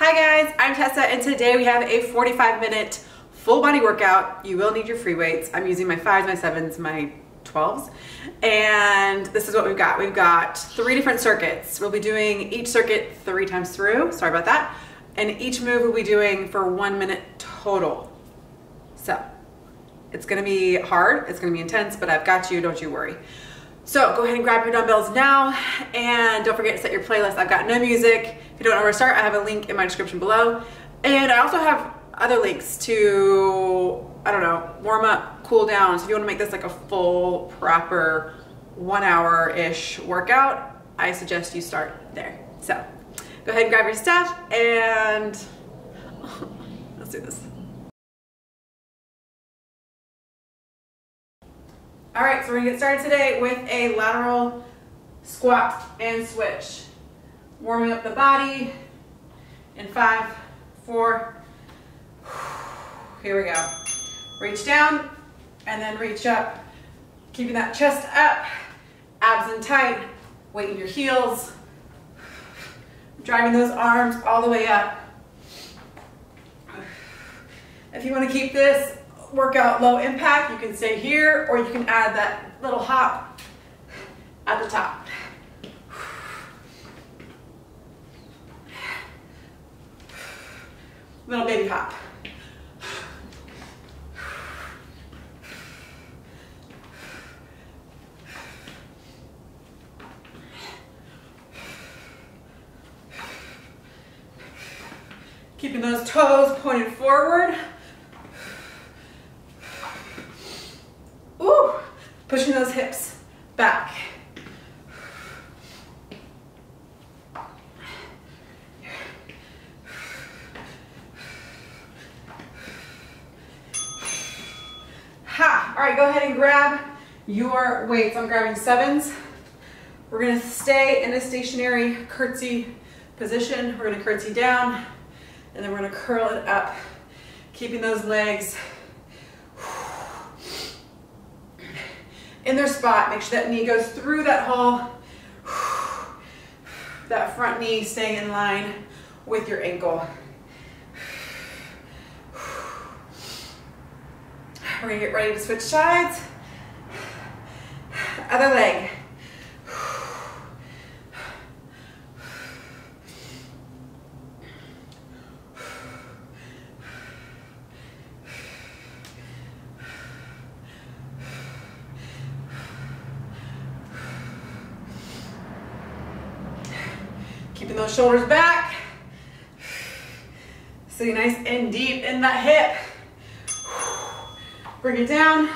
Hi guys, I'm Tessa and today we have a 45 minute full body workout. You will need your free weights. I'm using my fives, my sevens, my 12s. And this is what we've got. We've got three different circuits. We'll be doing each circuit three times through. Sorry about that. And each move we'll be doing for one minute total. So it's gonna be hard, it's gonna be intense, but I've got you, don't you worry. So go ahead and grab your dumbbells now and don't forget to set your playlist. I've got no music. If you don't know where to start, I have a link in my description below. And I also have other links to, I don't know, warm up, cool down. So if you wanna make this like a full, proper one hour-ish workout, I suggest you start there. So go ahead and grab your stuff and let's do this. All right, so we're gonna get started today with a lateral squat and switch. Warming up the body in five, four, here we go. Reach down and then reach up. Keeping that chest up, abs in tight, weight in your heels. Driving those arms all the way up. If you wanna keep this workout low impact, you can stay here or you can add that little hop at the top. Little baby hop. Keeping those toes pointed forward. Ooh, pushing those hips back. Ha, all right, go ahead and grab your weights. I'm grabbing sevens. We're gonna stay in a stationary curtsy position. We're gonna curtsy down and then we're gonna curl it up, keeping those legs in their spot. Make sure that knee goes through that hole. That front knee staying in line with your ankle. We're gonna get ready to switch sides. Other leg. Keeping those shoulders back. Sitting nice and deep in that hip. Bring it down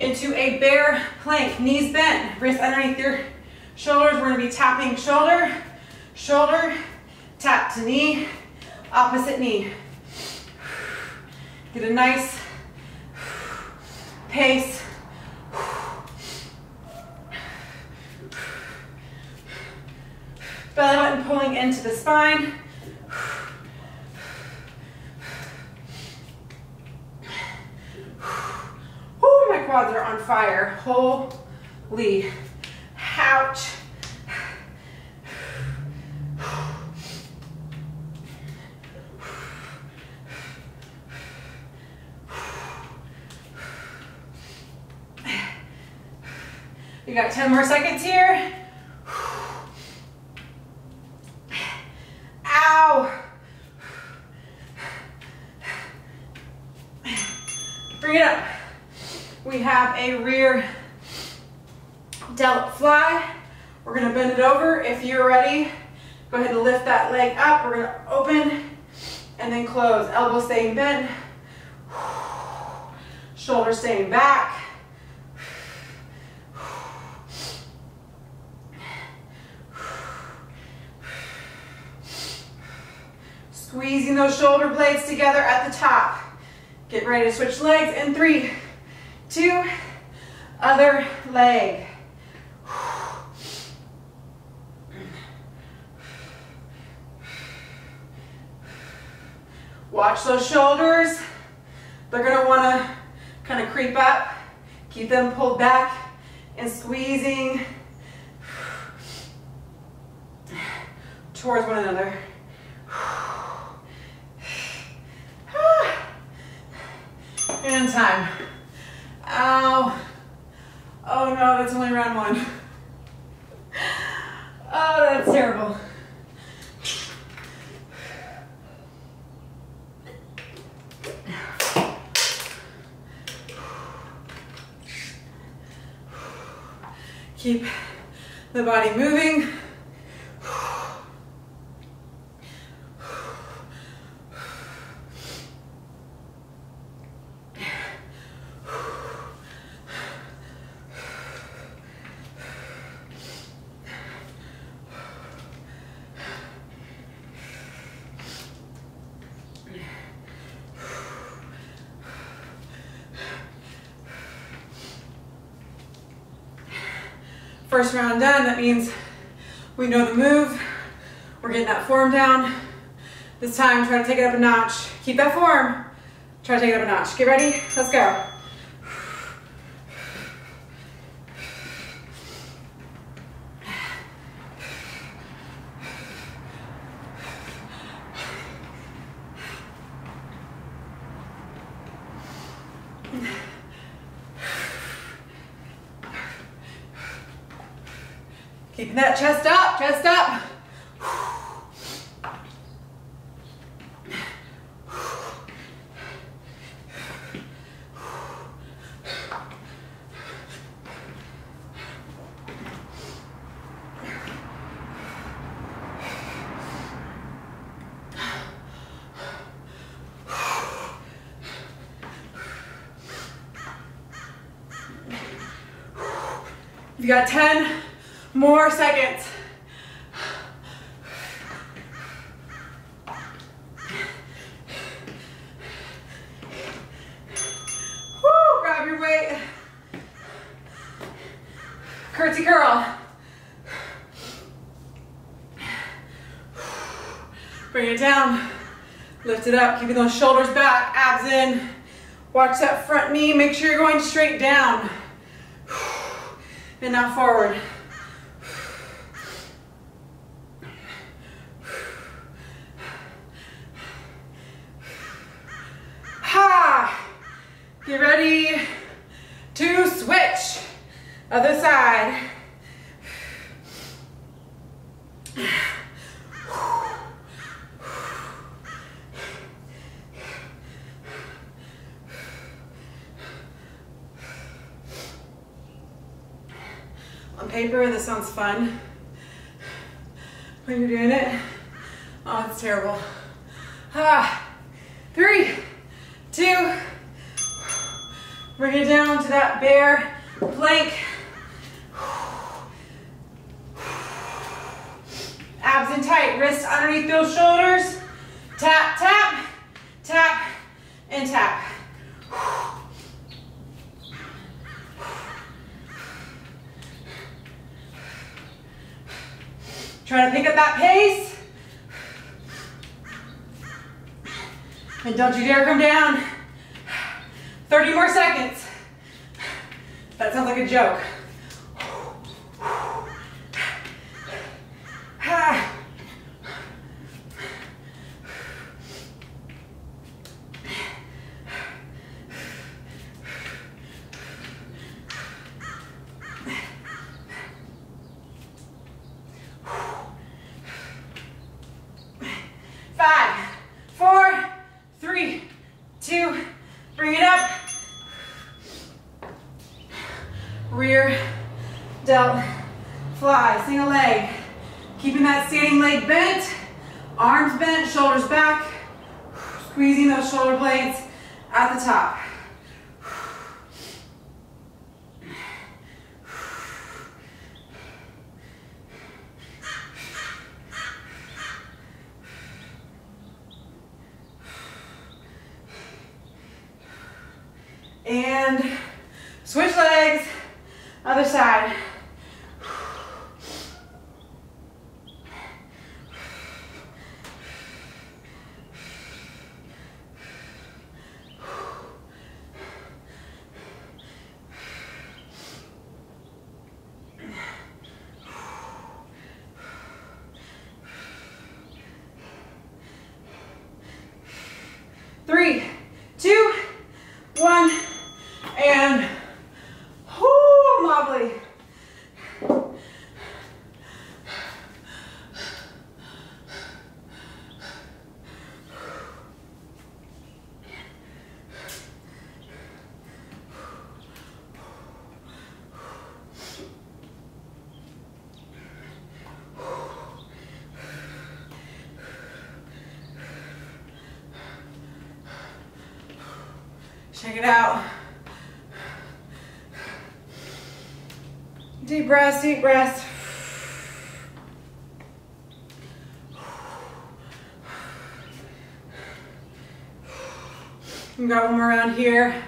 into a bear plank. Knees bent, wrists underneath your shoulders. We're gonna be tapping shoulder, shoulder, tap to knee, opposite knee. Get a nice pace. Belly button pulling into the spine. Ooh, my quads are on fire. Holy, ouch. You got 10 more seconds here. Ow. Bring it up. We have a rear delt fly. We're gonna bend it over. If you're ready, go ahead and lift leg up. We're gonna open and then close. Elbow staying bent. Shoulder staying back. Squeezing those shoulder blades together at the top. Get ready to switch legs in three, two, other leg. Watch those shoulders. They're gonna wanna kind of creep up, keep them pulled back and squeezing towards one another. And time. Ow. Oh no, that's only round one. Oh, that's terrible. Keep the body moving. First round done, that means we know the move. We're getting that form down. This time, try to take it up a notch. Keep that form. Try to take it up a notch. Get ready? Let's go. Keeping that chest up, chest up. You got 10 more seconds. Woo, grab your weight. Curtsy curl. Bring it down. Lift it up, keeping those shoulders back, abs in. Watch that front knee. Make sure you're going straight down and not forward. Ha! Get ready to switch. Other side. On paper, this sounds fun. When you're doing it, oh, it's terrible. Ah, three, two, bring it down to that bear plank. Abs in tight, wrists underneath those shoulders. Tap, tap, tap, and tap. Try to pick up that pace. And don't you dare come down. 30 more seconds. That sounds like a joke. Five, four, three, two, bring it up. Rear delt fly, single leg. Keeping that standing leg bent, arms bent, shoulders back, squeezing those shoulder blades at the top. And switch legs, other side. Three, two, one, and whoo, wobbly. Check it out. Deep breaths, deep breaths. We got one more round here.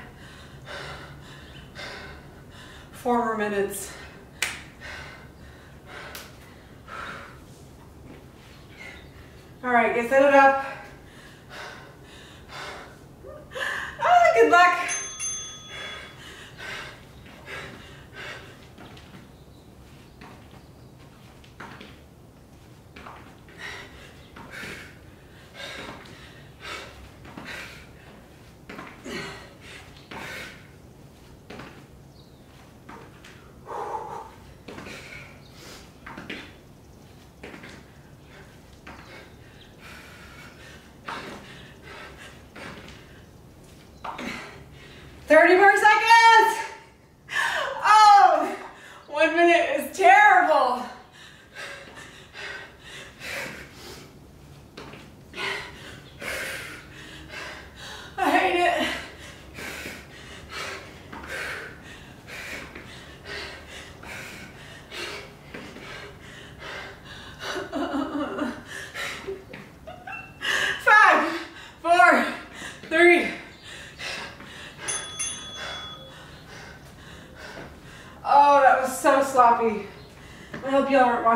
Four more minutes. All right, get set it up. 30 more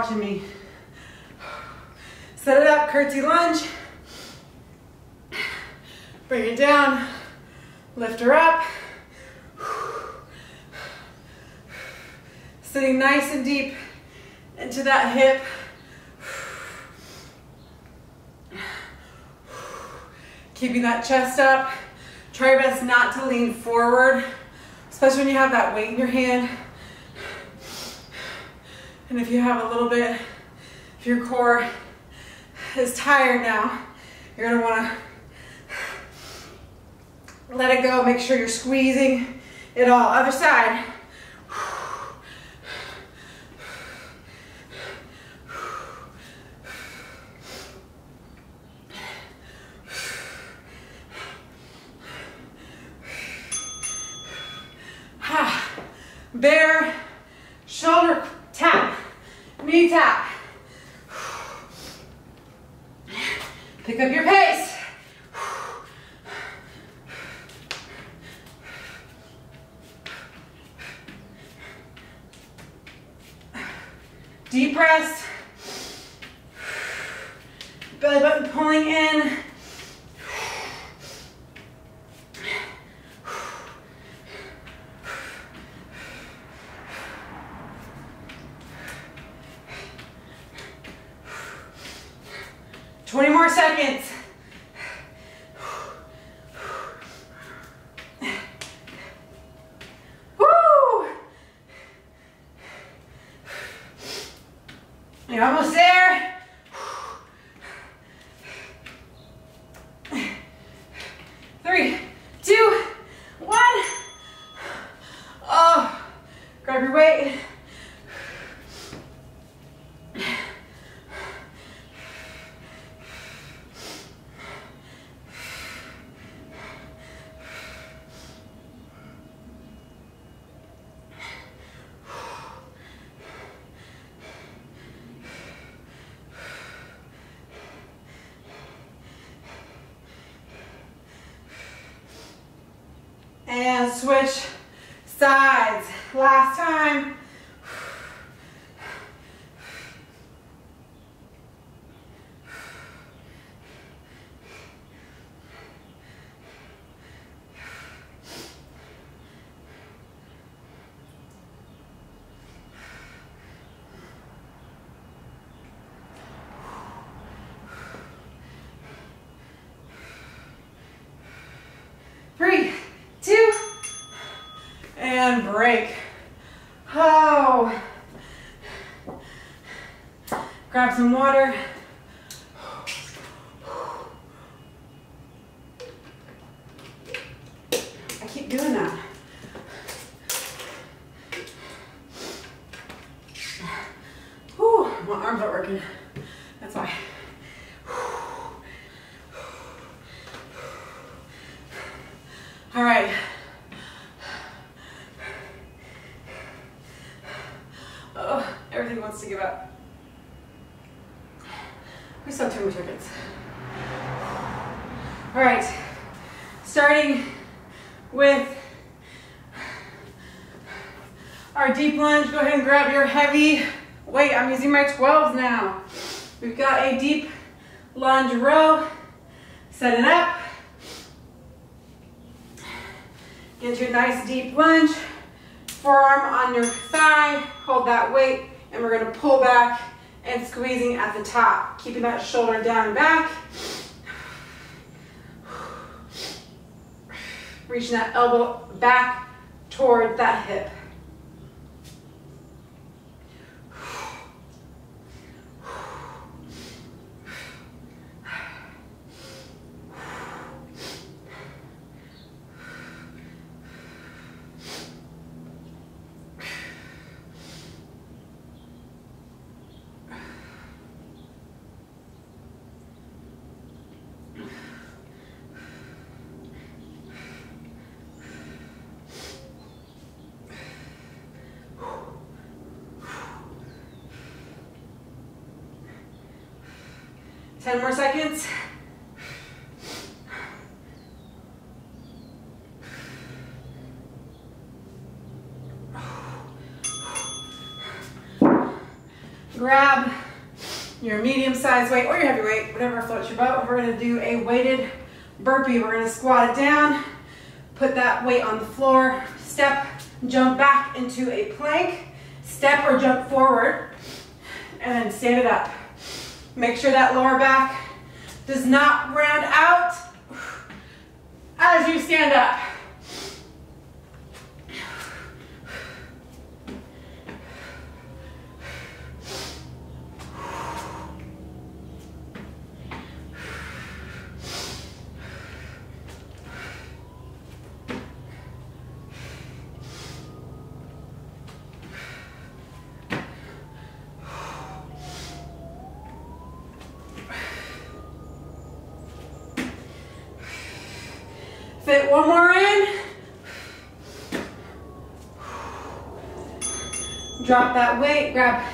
watching me. Set it up, curtsy lunge. Bring it down. Lift her up. Sitting nice and deep into that hip. Keeping that chest up. Try your best not to lean forward, especially when you have that weight in your hand. You have a little bit, if your core is tired now, you're gonna wanna let it go. Make sure you're squeezing it all. Other side. Ha. Bear, shoulder tap, knee tap. Pick up your pace. Deep breaths. Belly button pulling in. Twenty more seconds. Woo! You're almost there. Three, two, one. Oh, grab your weight. And switch sides. Last time. Three, two, break. Oh. Grab some water. I keep doing that. Whew, my arms aren't working. That's why. All right. Oh, everything wants to give up. We have two more seconds. All right, starting with our deep lunge. Go ahead and grab your heavy weight. I'm using my 12s now. We've got a deep lunge row. Set it up. Get your nice deep lunge. Forearm on your thigh. Hold that weight. And we're to pull back and squeezing at the top. Keeping that shoulder down and back. Reaching that elbow back toward that hip. Ten more seconds. Grab your medium sized weight or your heavy weight, whatever floats your boat. We're gonna do a weighted burpee. We're gonna squat it down, put that weight on the floor, step, jump back into a plank, step or jump forward, and then stand it up. Make sure that lower back does not round out as you stand up. Fit one more in. Drop that weight, grab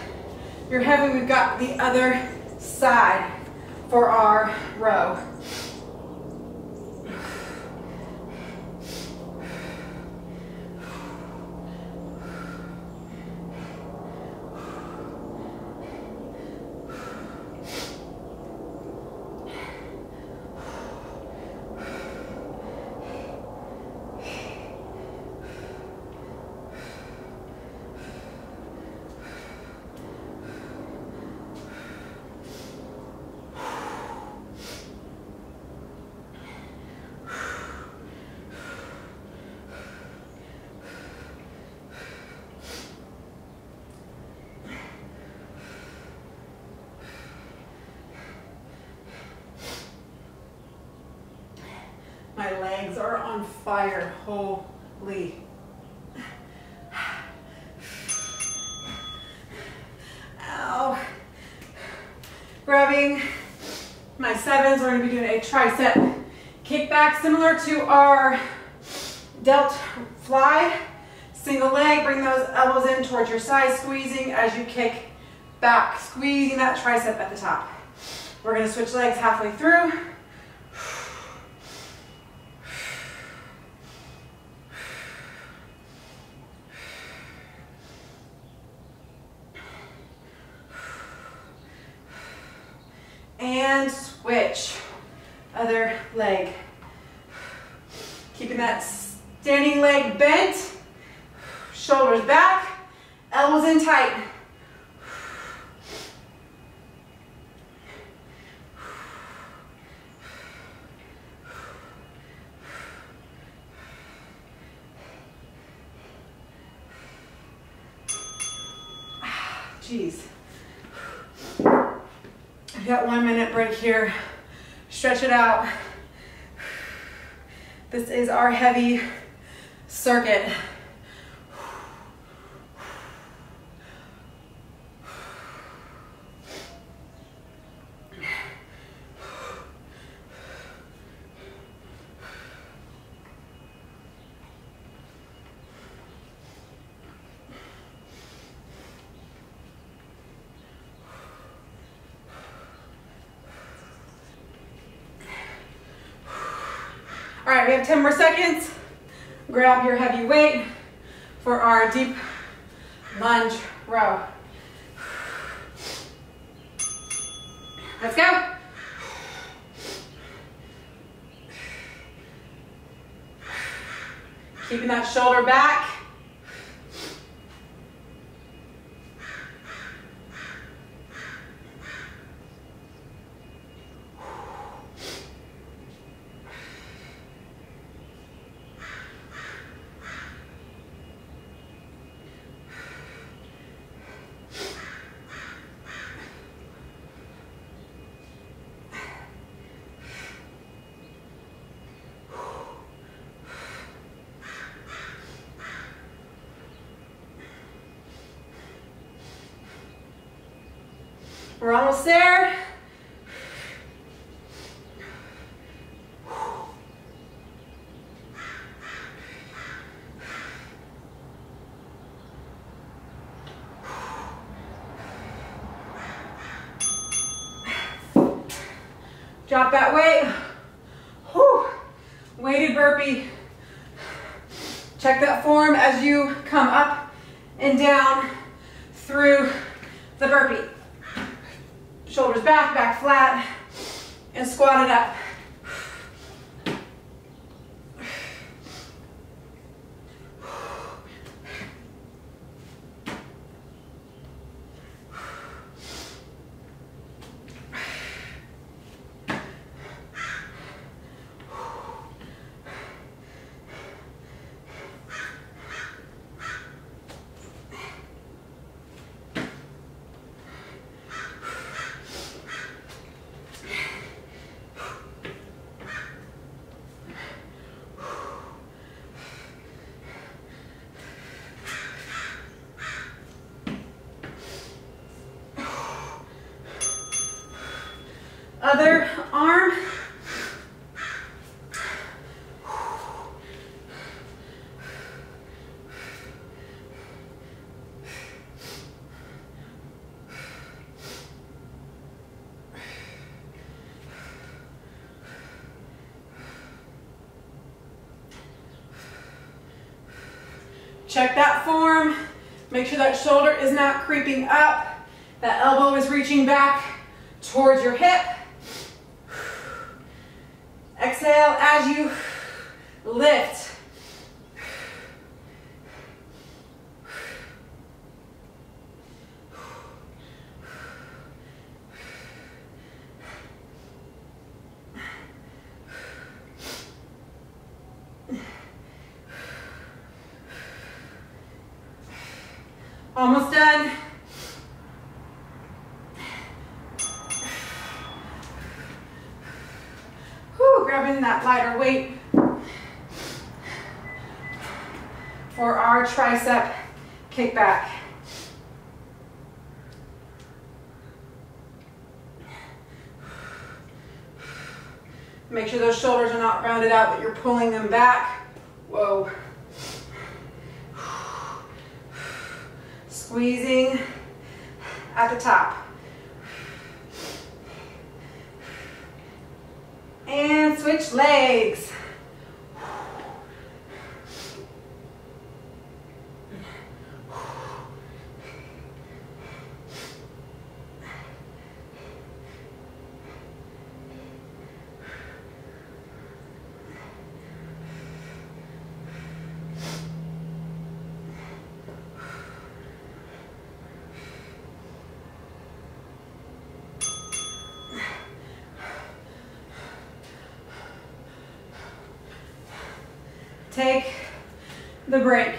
your heavy. We've got the other side for our row. My are on fire. Holy. Ow. Grabbing my sevens, we're gonna be doing a tricep kickback similar to our delt fly. Single leg, bring those elbows in towards your side, squeezing as you kick back, squeezing that tricep at the top. We're gonna switch legs halfway through. And switch. Other leg. Keeping that standing leg bent. Shoulders back. Elbows in tight. Jeez. I've got one minute break here. Stretch it out. This is our heavy circuit. All right, we have 10 more seconds. Grab your heavy weight for our deep lunge row. Let's go. Keeping that shoulder back. We're almost there. Drop that weight. Whew. Weighted burpee. Check that form as you come up and down through the burpee. Shoulders back, back flat, and squat it up. Other arm. Check that form. Make sure that shoulder is not creeping up. That elbow is reaching back towards your hip. Exhale as you lift. Almost done. Whew, grabbing that lighter weight for our tricep kickback. Make sure those shoulders are not rounded out, but you're pulling them back. Whoa. Squeezing at the top. And switch legs. Take the break.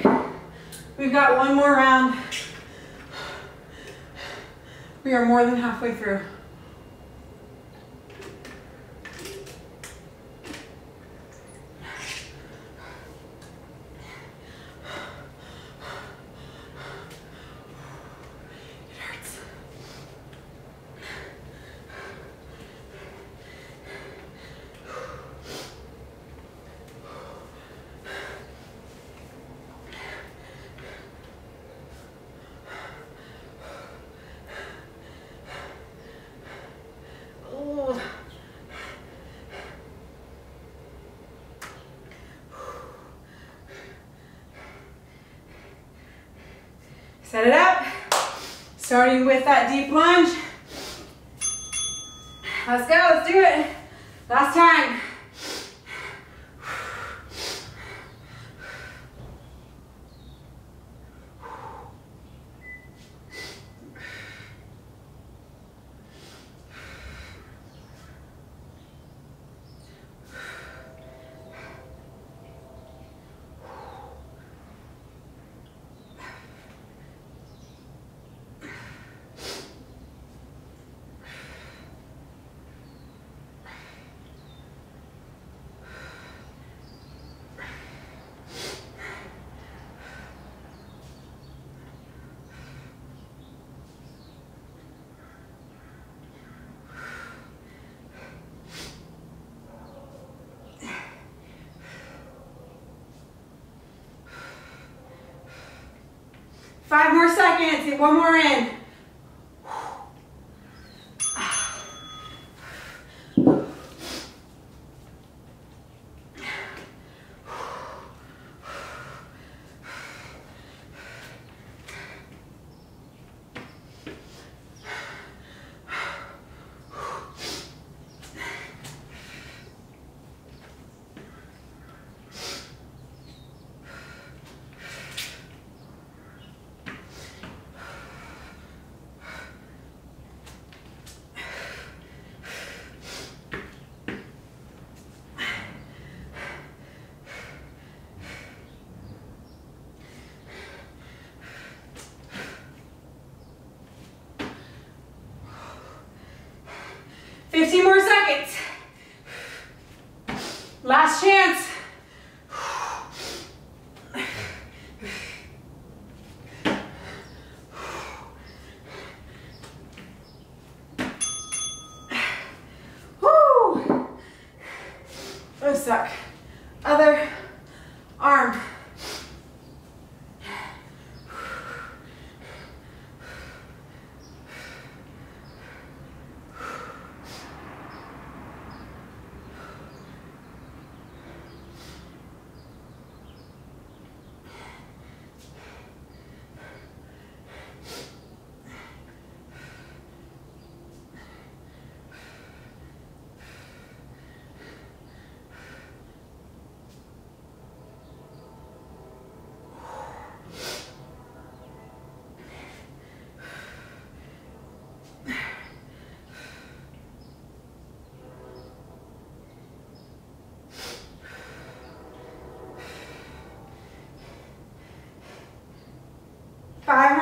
We've got one more round. We are more than halfway through. Set it up. Starting with that deep lunge. Let's go, let's do it. Last time. hands. One more in. 15 more seconds. Last chance.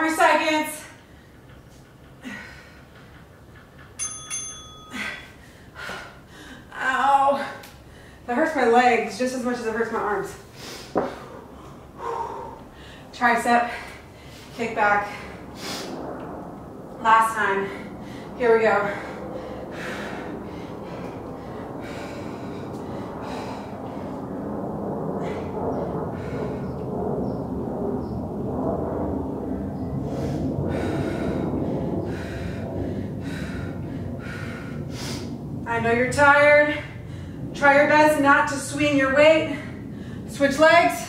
More seconds. Ow. That hurts my legs just as much as it hurts my arms. Tricep, kick back. Last time. Here we go. Know you're tired. Try your best not to swing your weight. Switch legs.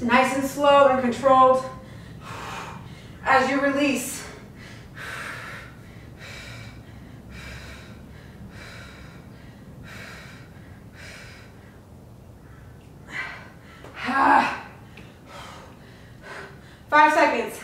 Nice and slow and controlled as you release. Five seconds.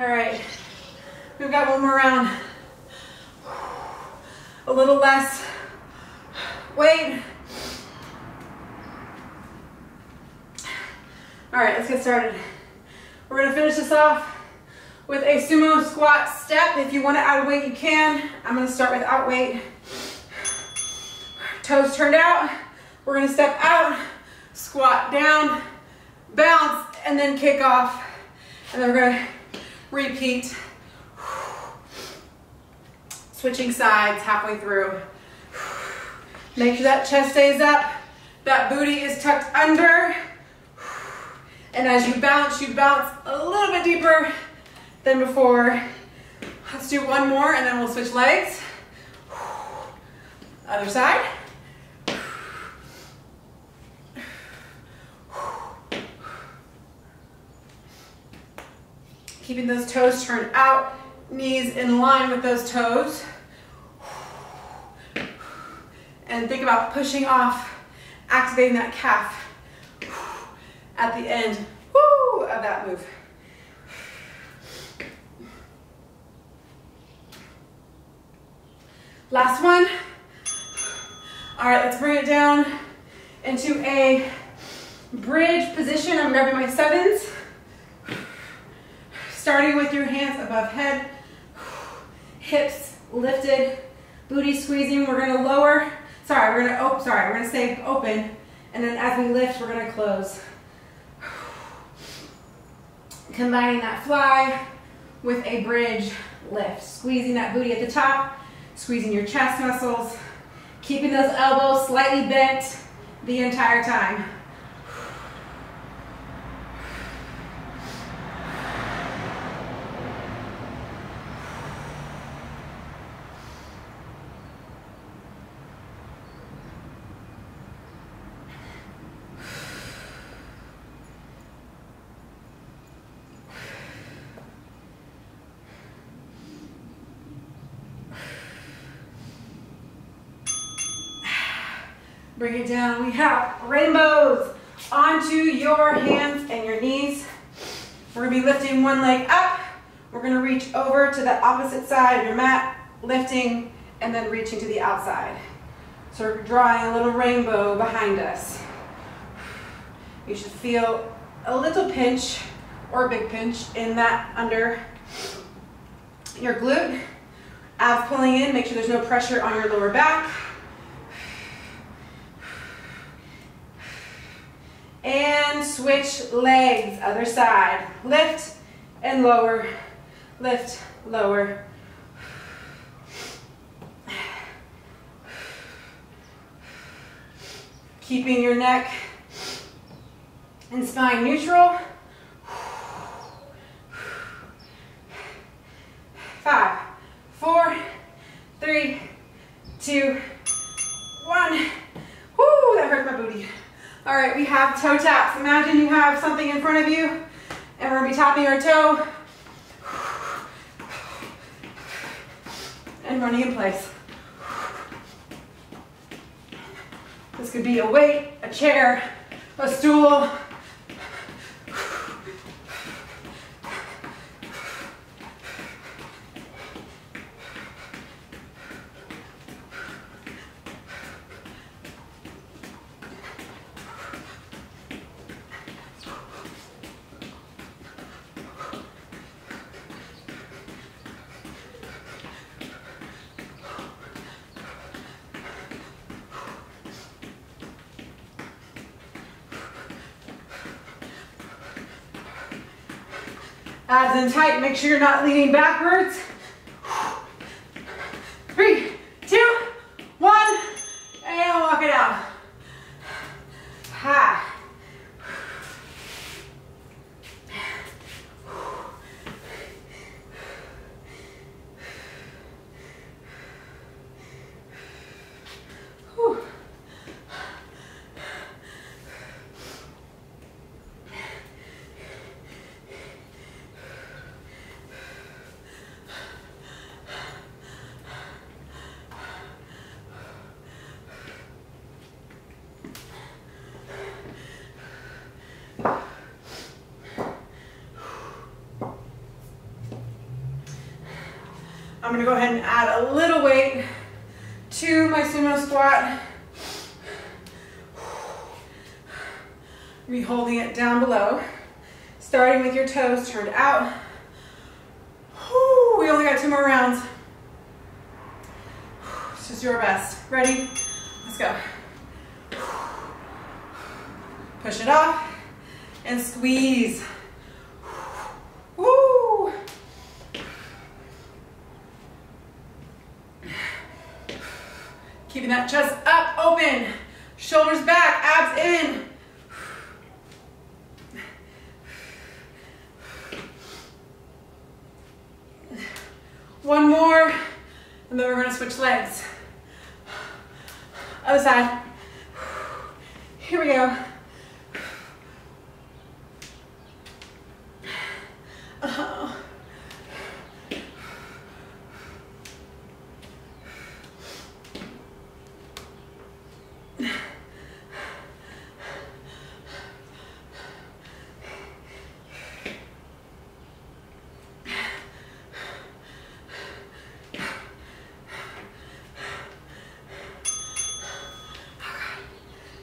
All right, we've got one more round. A little less weight. All right, let's get started. We're gonna finish this off with a sumo squat step. If you wanna add weight, you can. I'm gonna start without weight. Toes turned out. We're gonna step out, squat down, bounce, and then kick off. And then we're gonna repeat. Switching sides halfway through. Make sure that chest stays up, that booty is tucked under. And as you bounce, you bounce a little bit deeper than before. Let's do one more and then we'll switch legs. Other side. Keeping those toes turned out, knees in line with those toes. And think about pushing off, activating that calf at the end woo, of that move. Last one. All right, let's bring it down into a bridge position. I'm grabbing my sevens. Starting with your hands above head, hips lifted, booty squeezing. We're gonna lower, sorry, we're gonna, oh, sorry, we're gonna stay open. And then as we lift, we're gonna close. Combining that fly with a bridge lift. Squeezing that booty at the top, squeezing your chest muscles, keeping those elbows slightly bent the entire time. Bring it down. We have rainbows onto your hands and your knees. We're gonna be lifting one leg up. We're gonna reach over to the opposite side of your mat, lifting and then reaching to the outside. So we're drawing a little rainbow behind us. You should feel a little pinch or a big pinch in that under your glute. Abs pulling in, make sure there's no pressure on your lower back. And switch legs, other side. Lift and lower, lift, lower. Keeping your neck and spine neutral. Five, four, three, two, one. Whoo, that hurt my booty. All right, we have toe taps. Imagine you have something in front of you and we're gonna be tapping our toe and running in place. This could be a weight, a chair, a stool, Abs in tight, make sure you're not leaning backwards. Three, two, one, and walk it out. Ha. Whew. I'm gonna go ahead and add a little weight to my sumo squat. Be holding it down below. Starting with your toes turned out. we only got two more rounds. Just your best. Ready? Let's go. Push it off and squeeze. Woo! Keeping that chest up, open. Shoulders back, abs in. One more, and then we're gonna switch legs. Other side. Here we go. Oh.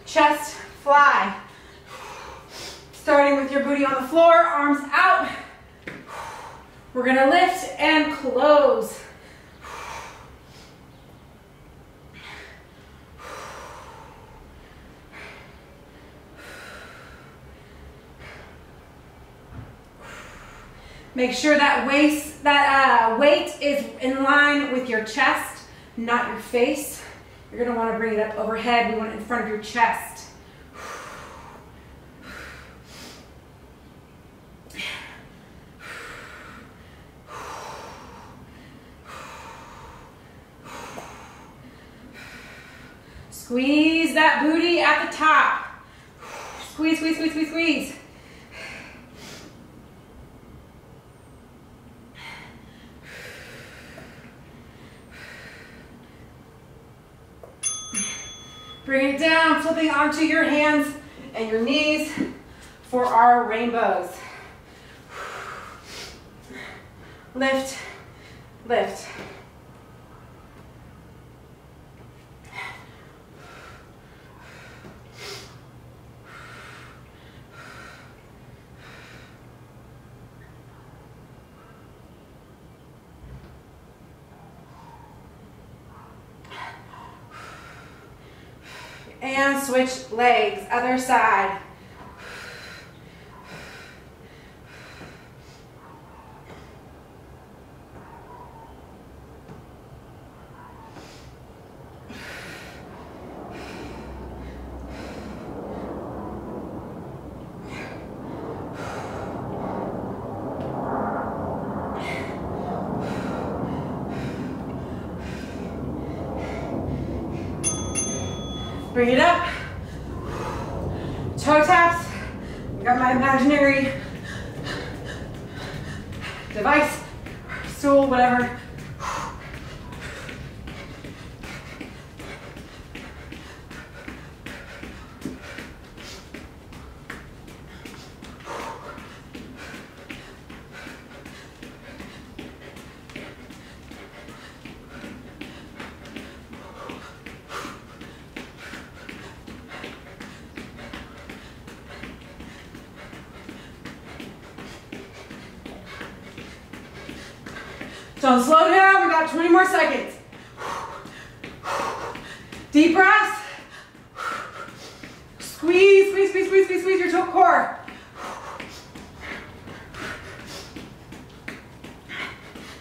Chest, fly. Starting with your booty on the floor, arms out. We're gonna lift and close. Make sure that waist, that uh, weight is in line with your chest, not your face. You're gonna wanna bring it up overhead. We want it in front of your chest. Squeeze that booty at the top. Squeeze, squeeze, squeeze, squeeze, squeeze. Bring it down, flipping onto your hands and your knees for our rainbows. Lift, lift. And switch legs, other side. Bring it up. Toe taps. Got my imaginary device, stool, whatever. So slow down, we got 20 more seconds. Deep breaths. Squeeze, squeeze, squeeze, squeeze, squeeze, squeeze your toe core.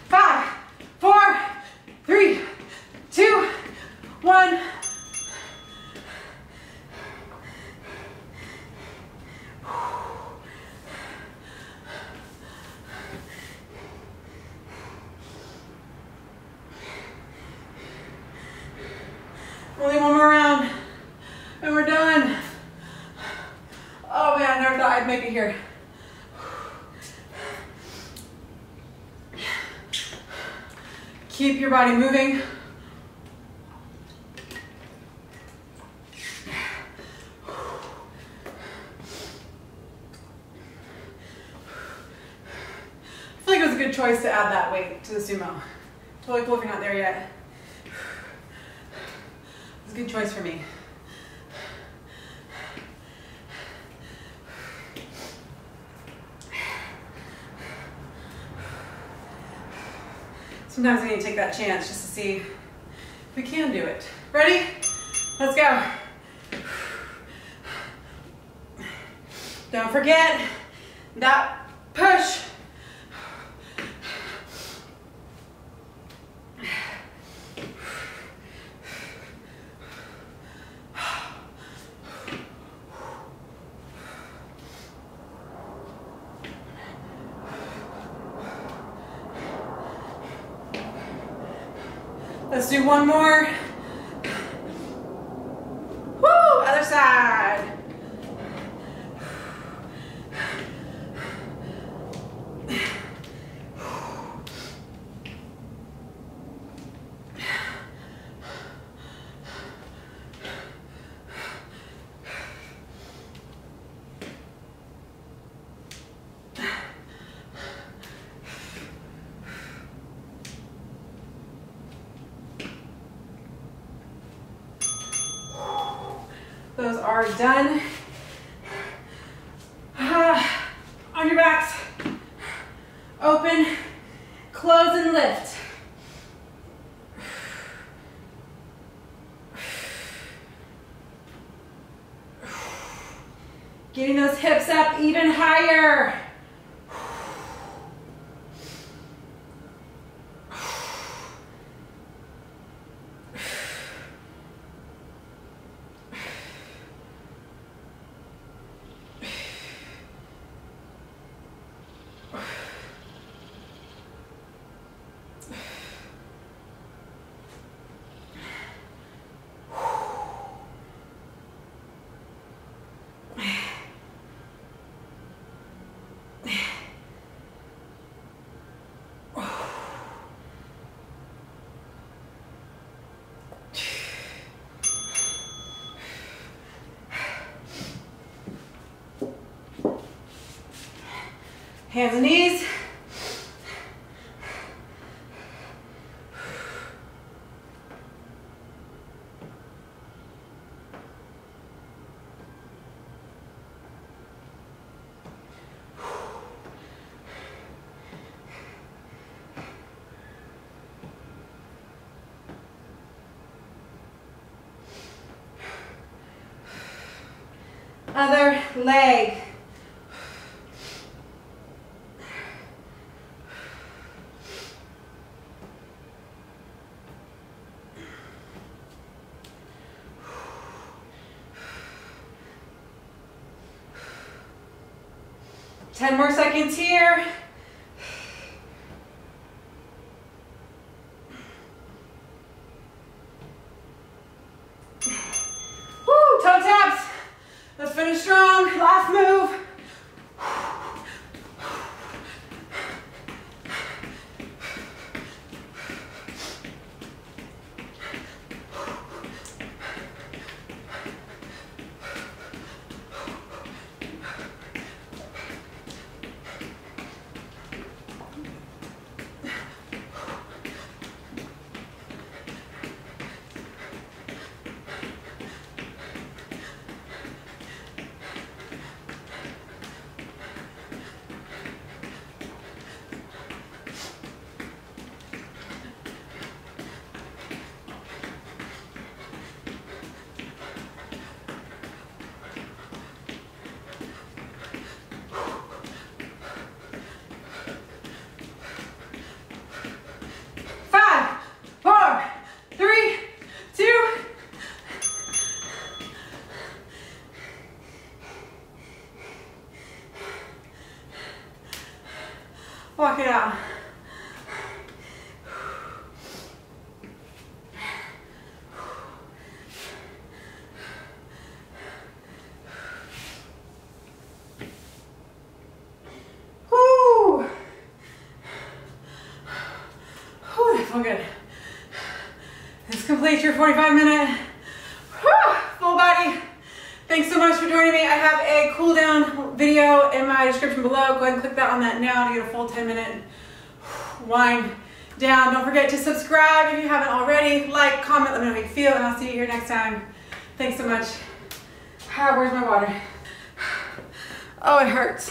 Five, four, three, two, one. Only one more round and we're done. Oh man, I never thought I'd make it here. Keep your body moving. I feel like it was a good choice to add that weight to the sumo. Totally cool if you're not there yet. It's a good choice for me. Sometimes we need to take that chance just to see if we can do it. Ready? Let's go. Don't forget that push. Let's do one more. Woo, other side. Those are done. Ah, on your backs. Open, close and lift. Getting those hips up even higher. Hands and knees. 10 more seconds here. Whew, good. This completes your 45 minute whew, full body. Thanks so much for joining me. I have a cool down video in my description below. Go ahead and click that on that now to get a full 10 minute wind down. Don't forget to subscribe if you haven't already. Like, comment, let me know how you feel, and I'll see you here next time. Thanks so much. Ah, where's my water? Oh, it hurts.